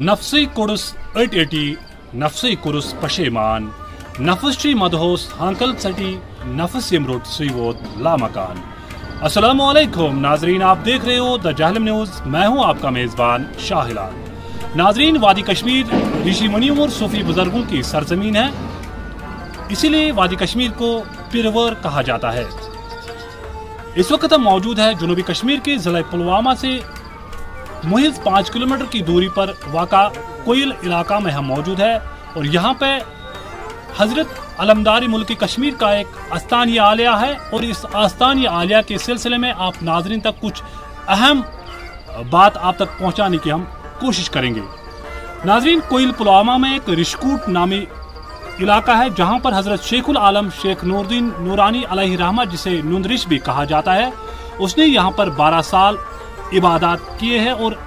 नफसी कुर्स अट eighty नफसी कुर्स पशेमान नफस Madhosh हांकल सटी नफस यमरुट सुवोत लामकान। असलम नाजरीन, आप देख रहे हो द जहलम न्यूज़। मैं हूँ आपका मेजबान शाहिलाल नाजरीन, वादी कश्मीर, ऋषि मुनियों और सूफी बुज़ुर्गों की सरजमीन है। इसीलिए वादी कश्मीर को पिरवर कहा जाता है। इस वक्त हम मौजूद है जनूबी कश्मीर के जिला पुलवामा से मुहिज पाँच किलोमीटर की दूरी पर वाका कोयल इलाका में हम मौजूद है और यहाँ पे हज़रत अलमदारी मुल्क कश्मीर का एक आस्थानी आलिया है और इस आस्थानी आलिया के सिलसिले में आप नाजरन तक कुछ अहम बात आप तक पहुँचाने की हम कोशिश करेंगे। नाजरीन, कोयल पुलवामा में एक रिशकूट नामी इलाका है जहाँ पर हज़रत शेखुल आलम शेख नूरदीन नूरानी अलही रहमत जिसे नुंदरिश भी कहा जाता है, उसने यहाँ पर 12 साल इबादत किए हैं और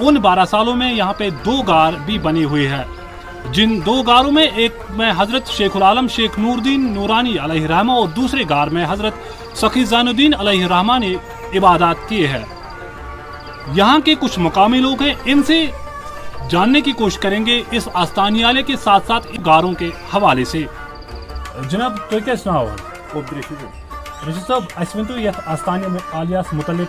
उन 12 सालों में यहाँ पे दो गार भी बने हुए हैं। जिन दो गारों में एक में हज़रत शेखुल आलम शेख नूरदीन नूरानी रहमा और दूसरे गार में हज़रत सखी जानुद्दीन रहमा ने इबादत किए हैं। यहाँ के कुछ मकामी लोग हैं इनसे जानने की कोशिश करेंगे इस आस्थानियालय के साथ साथ गारों के हवाले से। जनाब तो क्या सुनाओ रशीद साहब अस वन तो मुतलिक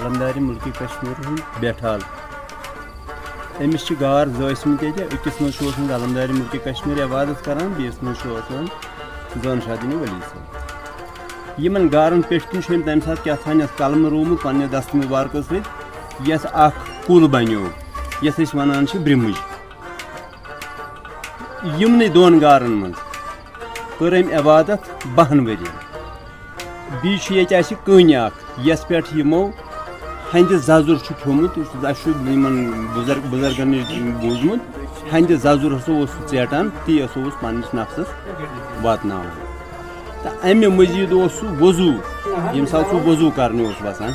alamdari mulki Kaşmir'in Bethal. Emiş ki gar zoysmi gece ikisini şu olsun alamdari mulki Kaşmir'e vaadız karan birisini şu olsun zon şadini velisi. Yemen garın peşkin şeyin temsat ki athaniyas kalım rumu kanne dastı mübarek olsun. Yes ak kul banyo. Yes iş vanan şu brimuj. Yemni don garın mız. Kırım evadet bahn veriyor. यमन गारन पे कन तम सात क्या कलम रोमुत पे दस्त मुबारक सत यस कुल बनो यस वन ब्रिमुज यमन दोन गारन मज कर इबादत बहन वरियन बी कन यस पे यमो हंद जजुर थोमुत बुज़ुर्ग बुजुर्गन नश बूजमुत हंद जजुर हसा चेटान ती हसा पन्नस नफ्सस वातना तो अमे मजीद वज़ू यम सात सह वज़ू कर वसान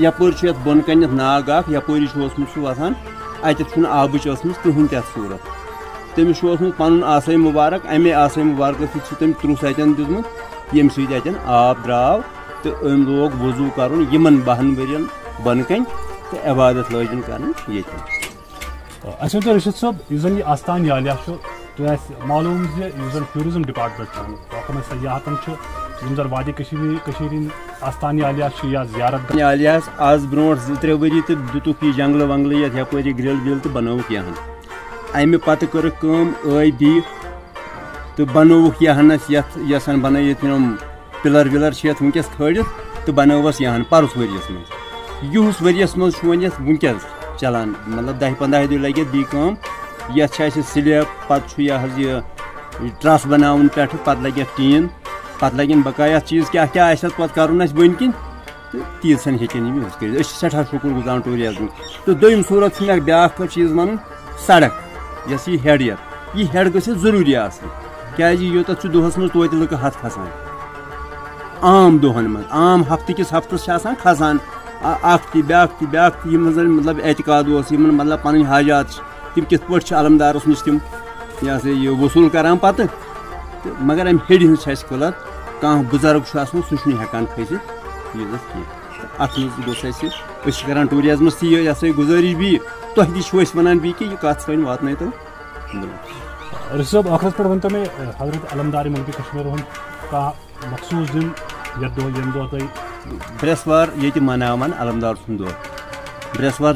यपर बोन कन नाग यपरी वसान अत आब कहन तथ सूरत तमिस पन आसाई मुबारक अमे आसाई मुबारक सम त्रुह सतन दुमुत यम सतन आब द्राव तो अम लोग वज़ू कर यमन बहन वरियन बन कन तो इबादत लजन कर ये रशीद साहब जन यह आस्थान यालिया तो मालूम टूरिज़्म डिपार्टमेंट सयाहतन जन वादि आस्थान आलिया या जियारत आलियास आज ब्रो जो त्रे वरी तो दुतुक यह जंगल वंगल ये यपरी ग्रिल विल तो बनोक यह अमे पत कर आई दी तो बनोक यहनस यसान बन पिलर विलर वनकस खड़ित तो बनोवस यहन परस वरियस मज युस वरियस मज वनकस चलान मतलब दह पंद्रह दिन लगे दी कम ये स्लेब पत यह ट्रस बनावन पे पत लगे टीन पत लगन बकाया चीज़ क्या क्या पे कर बन कन तो तीसन हेन यम कर सठा शुक्र गुजार टूरिज़्म तो दोम सूरत मे ब्या चीज़ वन सड़क यस यह हेड यह यह हेड ग ज़रूरी क्या योत दोहस मज तो लुक हथ खसान आम दोहन मज आम हफ्त किस हफ्तस खसान अख ब्या ब्या मतलब एतकाद मतलब पन हाजात तम कित पे अलमदारस तम यह वसूल करान पत मगर अम हेड हज गलत कह बुज़ुर्ग सह हेकान खसित चीजस कह अत मज सा गुजारिश भी तुह तह वन बी कि यह कत सन वात तो रसूब आखिर पे वन मे हजरत अलमदार मुल्क कश्मीर कह मखसूस दिन ये ब्रेसवार ये मनावान अलमदार सुन दह ब्रेसवार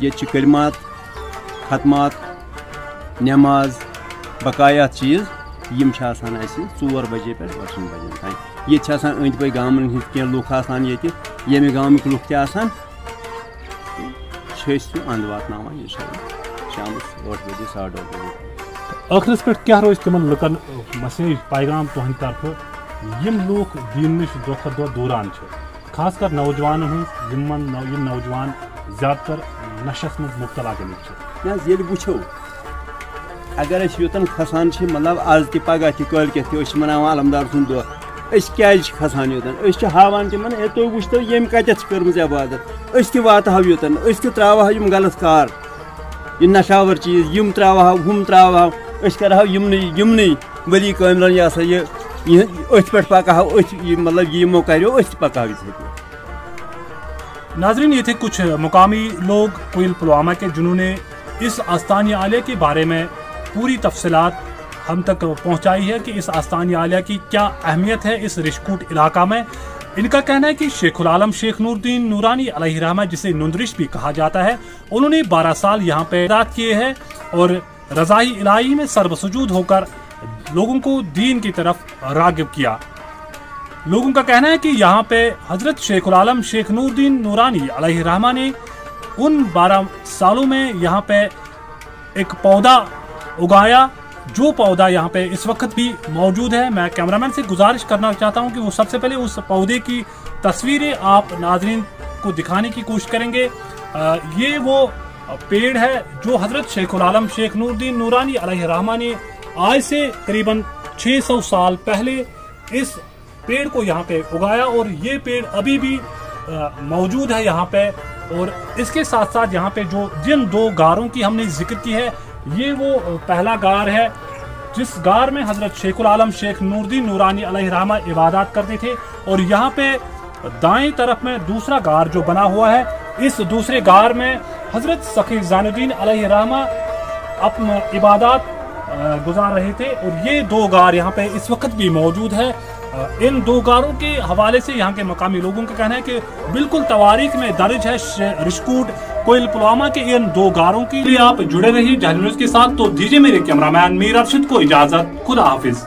ये कलमात खतमात नमाज बकाया चीज़ यम ोर बजे पे षन बजन तान ये अंद पे गामन हज कह लुख ये गामिक लुख तन अंद वात शाम ठ बजे साढ़े ठ बजे आखिरस पे क्या रोज तिम लुकन मसेज पैगाम तुहद तरफ़ यम लूख दीन नश दो खत दो दूरान खासकर नौजवान हन नौजवान ज़्यादातर नशस मज मुबतला गमित ये वो अगर योतन खसान मतलब आज तह पगह तह कल के मना अलमदार सुन दह क्या खसान योतन हावान तिमन ए तुम वो यम कत कर्म इबादत अस वात योतन अस त्राव गलत कार यह नशावर चीज़ यम त्राव हम त्राव कर यमन वली कमरन यह सा यह अथ पे पकह मतलब यमो करो पकह नाजरीन ये थे कुछ मुकामी लोग कोयल पुलवामा के जिन्होंने इस आस्थानी आलिया के बारे में पूरी तफसलात हम तक पहुंचाई है कि इस आस्थानी आलिया की क्या अहमियत है इस रिशकूट इलाका में इनका कहना है कि शेखुल आलम, शेख नूरदीन नूरानी अलहरामा जिसे नुंदरिश भी कहा जाता है, उन्होंने 12 साल यहाँ पे रात किए हैं और रजाई इलाही में सर्वसजूद होकर लोगों को दीन की तरफ़ रागिब किया। लोगों का कहना है कि यहाँ पे हज़रत शेखुल आलम, शेख नूरदीन नूरानी अलहरामा ने उन 12 सालों में यहाँ पे एक पौधा उगाया जो पौधा यहाँ पे इस वक्त भी मौजूद है, मैं कैमरामैन से गुजारिश करना चाहता हूँ कि वो सबसे पहले उस पौधे की तस्वीरें आप नाजरीन को दिखाने की कोशिश करेंगे। ये वो पेड़ है जो हज़रत शेखुल आलम शेख नूरदीन नूरानी रहमा ने आज से करीबन 600 साल पहले इस पेड़ को यहाँ पे उगाया और ये पेड़ अभी भी मौजूद है यहाँ पे। और इसके साथ साथ यहाँ पे जो जिन दो गारों की हमने ज़िक्र की है ये वो पहला गार है, जिस गार में हज़रत शेखुल आलम शेख नूरदीन नूरानी रहमा इबादत करते थे और यहाँ पे दाएँ तरफ़ में दूसरा गार जो बना हुआ है, इस दूसरे गार में हज़रत सखी जानुद्दीन रहमा अपना इबादत गुजार रहे थे और ये दो गार यहाँ पे इस वक्त भी मौजूद है। इन दो गारों के हवाले से यहाँ के मकामी लोगों का कहना है कि बिल्कुल तवारीख में दर्ज है रिशकूट कोयल पुलवामा के इन दो गारों के लिए आप जुड़े रहिए जहाज़ न्यूज़ के साथ। तो दीजिए मेरे कैमरामैन मीर अरशद को इजाज़त। खुदा हाफिज।